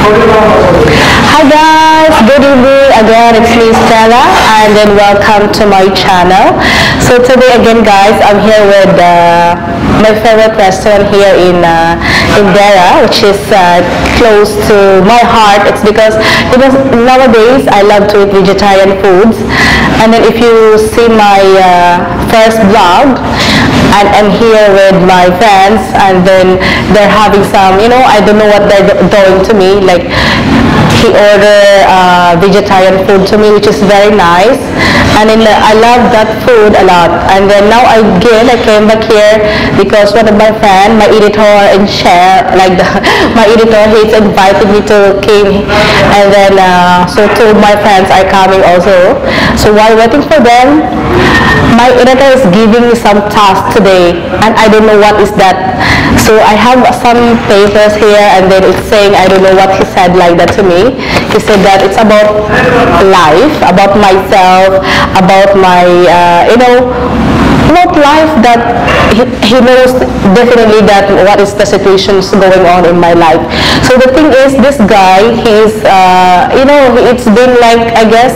Hi guys, good evening again. It's me Stella, and then welcome to my channel. So today again, guys, I'm here with uh, my favorite restaurant here in uh, which is uh, close to my heart. It's because you know nowadays I love to eat vegetarian foods, and then if you see my uh, first vlog, and I'm here with my friends and then they're having some, you know, I don't know what they're do- doing to me, like he ordered uh, vegetarian food to me which is very nice and uh, I love that food a lot and then now again I came back here because one of my friend, my editor and share, like the, my editor, he's invited me to came and then uh, so two of my friends are coming also. So while waiting for them, my editor is giving me some task today and I don't know what is that. So I have some papers here and then it's saying, I don't know what he said like that to me. He said that it's about life, about myself, about my, uh, you know, about life that he, he knows definitely that what is the situations going on in my life. So the thing is, this guy, he's, uh, you know, it's been like, I guess,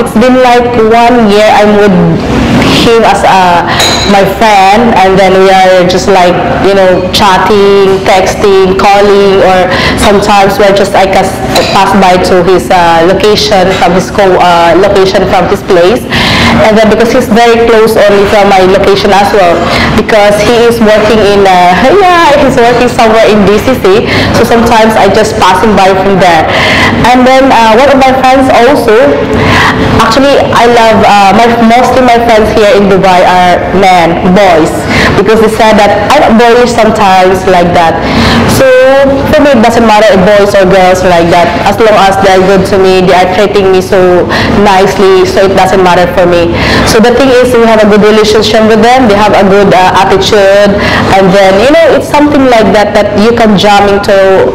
it's been like one year I'm with him as uh, my friend and then we are just like you know chatting texting calling or sometimes we're just like us pass by to his uh, location from his co- uh, location from his place and then because he's very close only from my location as well because he is working in uh, yeah he's working somewhere in DCC so sometimes I just passing by from there. And then uh, one of my friends also actually I love uh, my mostly my friends here in Dubai are men boys because they said that I'm boyish sometimes like that. So for me it doesn't matter if boys or girls like that as long as they're good to me they are treating me so nicely so it doesn't matter for me. So the thing is we have a good relationship with them they have a good uh, attitude and then you know it's something like that that you can jump into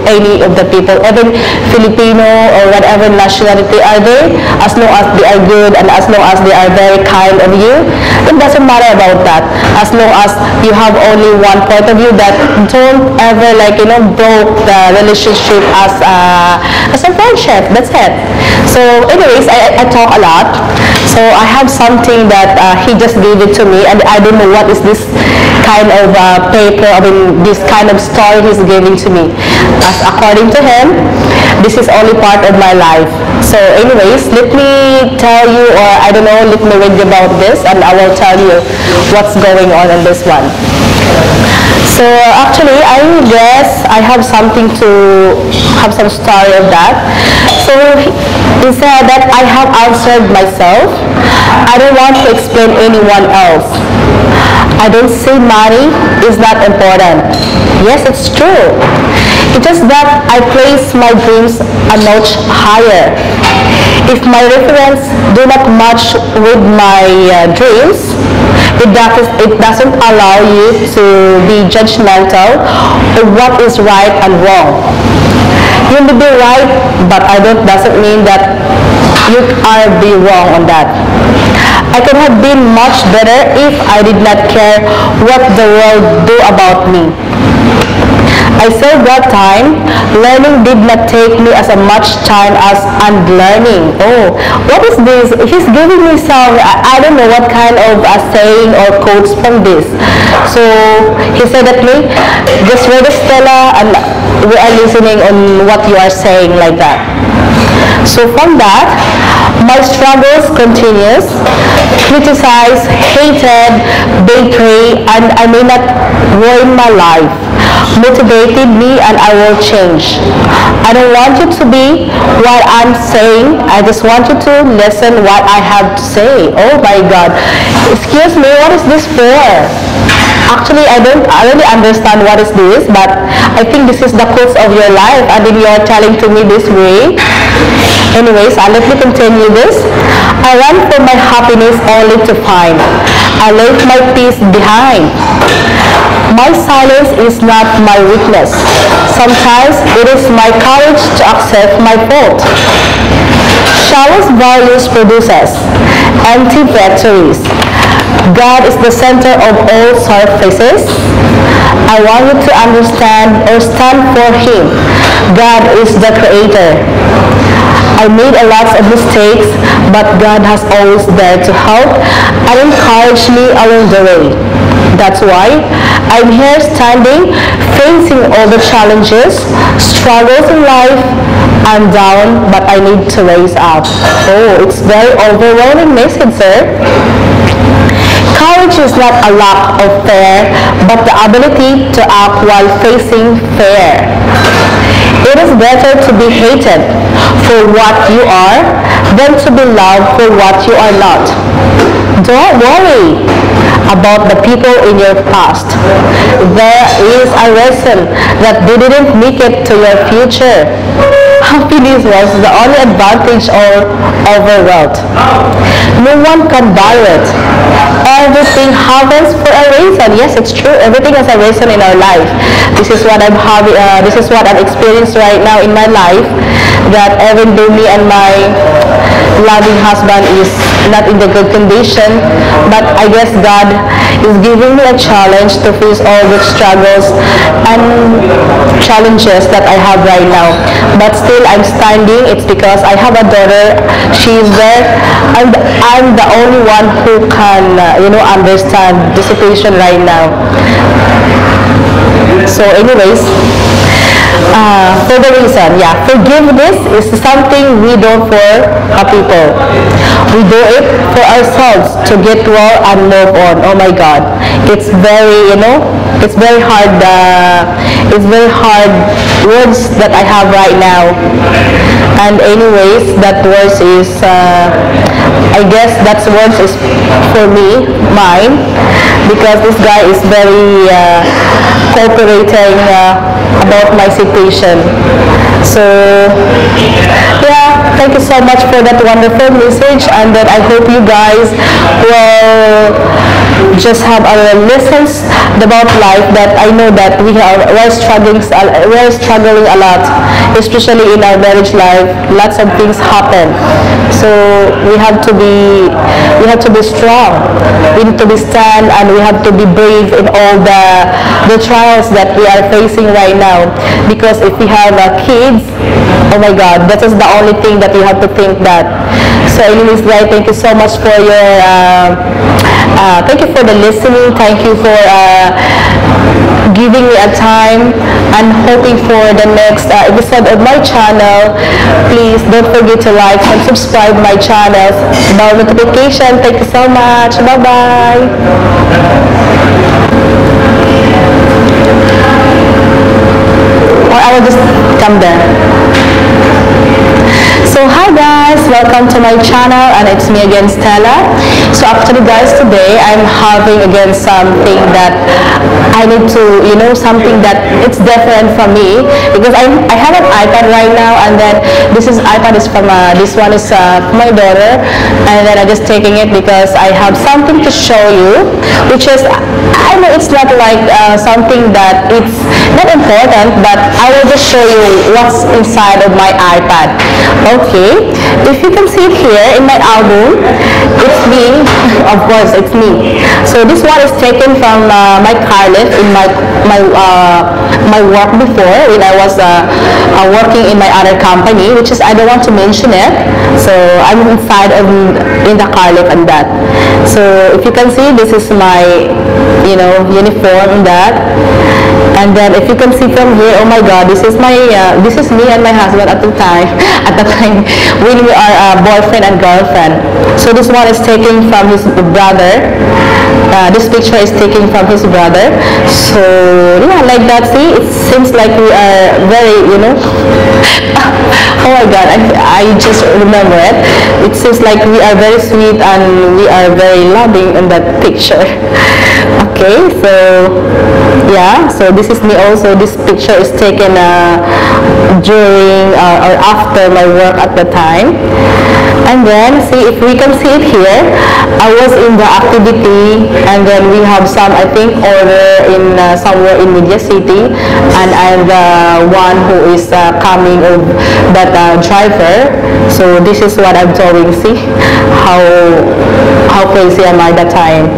any of the people even Filipino or whatever nationality are they as long as they are good and as long as they are very kind of you it doesn't matter about that. As long as you have only one point of view that don't ever like you know broke the relationship as a, as a friendship. That's it. So anyways I, I talk a lot so I have something that uh, he just gave it to me and I don't know what is this kind of uh, paper I mean this kind of story he's giving to me. As according to him this is only part of my life. So anyways let me tell you or I don't know let me read about this and I will tell you what's going on in this one so uh, actually, I guess I have something to have some story of that. So he he said that I have answered myself. I don't want to explain anyone else. I don't say money is not important. Yes, it's true. It's just that I place my dreams a notch higher. If my reference do not match with my uh, dreams, it doesn't, it doesn't allow you to be judgmental of what is right and wrong. You may be right, but I don't doesn't mean that you are be wrong on that. I could have been much better if I did not care what the world do about me. I saved that time. Learning did not take me as much time as unlearning. Oh, what is this? He's giving me some, I, don't know what kind of a saying or quotes from this. So he said that me, just read Stella, and we are listening on what you are saying like that. So from that, my struggles continues, criticized, hated, betrayed, and I may not ruin my life motivated me and I will change. I don't want you to be what I'm saying. I just want you to listen what I have to say. Oh my God. Excuse me, what is this for? Actually, I don't I really understand what is this, but I think this is the course of your life and then you are telling to me this way. Anyways, uh, let me continue this. I run for my happiness only to find. I left my peace behind. My silence is not my weakness. Sometimes it is my courage to accept my fault. Shallow's values produces empty victories. God is the center of all surfaces. I want you to understand or stand for Him. God is the creator. I made a lot of mistakes, but God has always there to help and encourage me along the way. That's why I'm here standing, facing all the challenges, struggles in life. I'm down, but I need to raise up. Oh, it's very overwhelming message, sir. Courage is not a lack of fear, but the ability to act while facing fear. It is better to be hated for what you are than to be loved for what you are not. Don't worry about the people in your past. There is a reason that they didn't make it to your future. Happiness was the only advantage or overwhelmed. No one can buy it. Everything happens for a reason. Yes, it's true. Everything has a reason in our life. This is what I'm having. Uh, this is what I'm experiencing right now in my life. That even though me and my loving husband is not in the good condition, but I guess God is giving me a challenge to face all the struggles and challenges that I have right now. But still, I'm standing. It's because I have a daughter. She is there, and I'm the only one who can, uh, you know, understand the situation right now. So, anyways, uh, for the reason, yeah, forgiveness is something we do for a people. We do it for ourselves to get well and move on. Oh my God, it's very, you know, it's very hard. Uh, it's very hard words that I have right now. And anyways, that words is, uh, I guess that words is for me, mine, because this guy is very uh, cooperating uh, about my situation. So, yeah, thank you so much for that wonderful message and that I hope you guys will just have our lessons about life that I know that we are we're struggling we're struggling a lot, especially in our marriage life. Lots of things happen, so we have to be we have to be strong. We need to be stand and we have to be brave in all the the trials that we are facing right now. Because if we have uh, kids, oh my God, that is the only thing that we have to think that. So anyways, guys, thank you so much for your. Uh, uh, thank you for the listening. Thank you for uh, giving me a time and hoping for the next uh, episode of my channel. Please don't forget to like and subscribe my channel. Bell notification. Thank you so much. Bye bye. Or I will just come there. So hi guys, welcome to my channel and it's me again Stella. So actually guys today I'm having again something that I need to, you know, something that it's different for me because I, I have an iPad right now and then this is iPad is from, uh, this one is uh, my daughter and then I'm just taking it because I have something to show you which is, I know it's not like uh, something that it's not important but I will just show you what's inside of my iPad. Okay, if you can see here in my album, it's me, of course it's me. So this one is taken from uh, my car lift in my my uh, my work before when I was uh, uh, working in my other company, which is I don't want to mention it. So I'm inside of in the car lift and that. So if you can see, this is my you know uniform and that. And then if you can see from here, oh my God, this is my, uh, this is me and my husband at the time, at the time when we are uh, boyfriend and girlfriend. So this one is taken from his brother. Uh, this picture is taken from his brother. So yeah, like that. See, it seems like we are very, you know. oh my God, I, I just remember it. It seems like we are very sweet and we are very loving in that picture. okay so yeah so this is me also. This picture is taken uh, during uh, or after my work at the time. And then see if we can see it here I was in the activity and then we have some I think order in uh, somewhere in Media City and I'm the one who is uh, coming of that uh, driver. So this is what I'm doing see how how crazy am I that time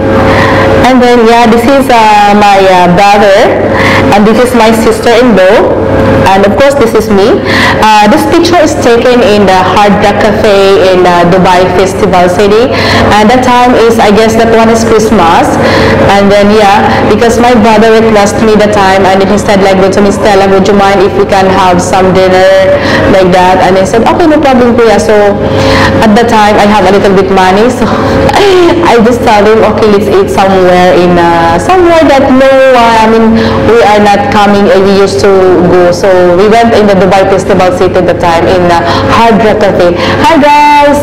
and then yeah this is uh, my uh, brother and this is my sister-in-law and of course this is me. Uh, this picture is taken in the Hard Rock Cafe in uh, Dubai Festival City. And that time is I guess that one is Christmas. And then yeah because my brother requested me the time and he said like to me Stella would you mind if we can have some dinner? Like that. And I said okay no problem Kuya. So at that time I have a little bit money so I just told him okay let's eat somewhere in uh, somewhere that no I mean we are not coming uh, we used to go. So we went in the Dubai Festival City at the time in uh, Hard Rock Cafe. Hi guys!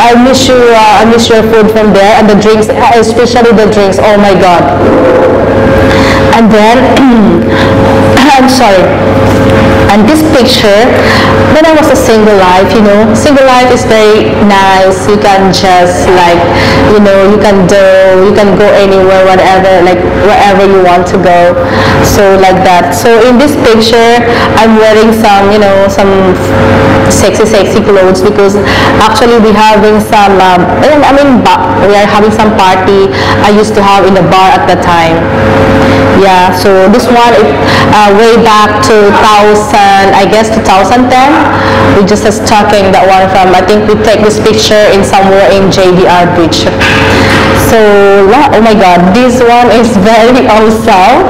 I miss you, uh, I miss your food from there and the drinks, especially the drinks. Oh my god. And then, I'm sorry and this picture when I was a single life you know. Single life is very nice. You can just like you know you can do you can go anywhere whatever like wherever you want to go. So like that. So in this picture I'm wearing some you know some sexy sexy clothes because actually we having some um, I mean we are having some party I used to have in the bar at the time. Yeah so this one is uh, way back to 2000 I guess 2010 we just that one from I think we take this picture in somewhere in JDR Bridge. So oh my god this one is very awesome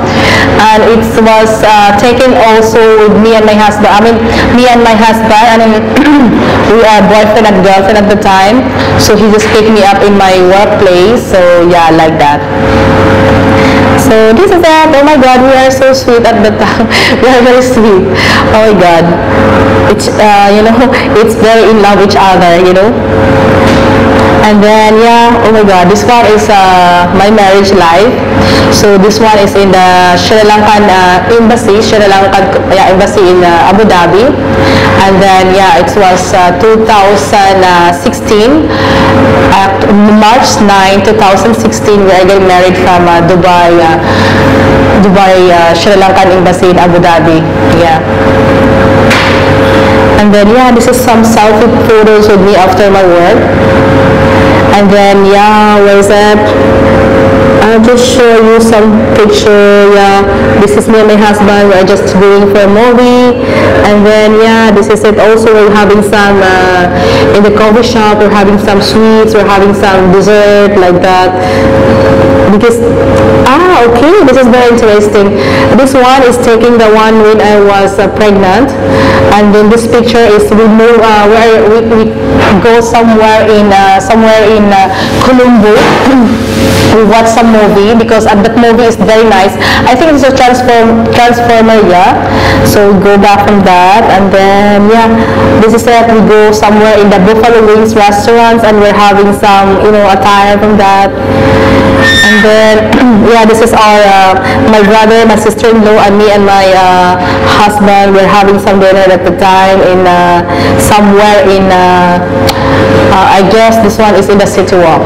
and it was uh, taken also with me and my husband I mean me and my husband and we are boyfriend and girlfriend at the time. So he just picked me up in my workplace. So yeah like that so this is that. Oh my God, we are so sweet at the time. we are very sweet. Oh my God. It's, uh, you know, it's very in love each other, you know. And then, yeah, oh my God, this one is uh, my marriage life. So this one is in the Sri Lankan uh, embassy, Sri Lankan yeah, embassy in uh, Abu Dhabi. And then, yeah, it was uh, 2016, March 9, 2016, we getting married from uh, Dubai, uh, Dubai, Sri Lankan embassy in Abu Dhabi. Yeah. And then, yeah, this is some selfie photos with me after my work and then yeah where's that I'll just show you some picture. Yeah this is me and my husband. We're just going for a movie. And then yeah this is it. Also we're having some uh, in the coffee shop we're having some sweets we're having some dessert like that. Because ah okay this is very interesting. This one is taking the one when I was uh, pregnant. And then this picture is we move uh, where we, we go somewhere in uh, somewhere in uh, Colombo we watch some movie because uh, that movie is very nice. I think it's a transform transformer yeah. So we go back from that and then yeah this is that we go somewhere in the Buffalo Wings restaurants and we're having some you know attire from that. And then yeah this is our uh, my brother my sister-in-law and me and my uh, husband. We're having some dinner at the time in uh, somewhere in uh, I guess this one is in the city wall.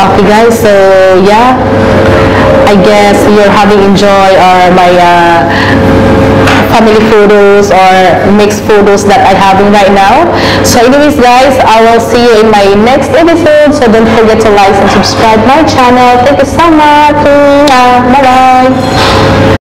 okay guys so yeah I guess you're having enjoy or my uh, family photos or mixed photos that I'm having right now. So anyways guys, I will see you in my next episode. So don't forget to like and subscribe my channel. Thank you so much. Bye bye.